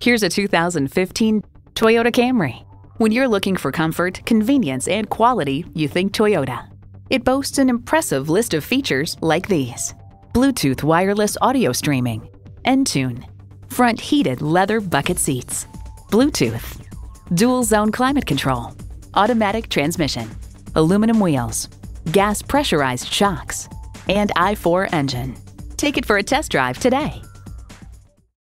Here's a 2015 Toyota Camry. When you're looking for comfort, convenience, and quality, you think Toyota. It boasts an impressive list of features like these Bluetooth wireless audio streaming, Entune, front heated leather bucket seats, Bluetooth, dual zone climate control, automatic transmission, aluminum wheels, gas pressurized shocks, and i4 engine. Take it for a test drive today.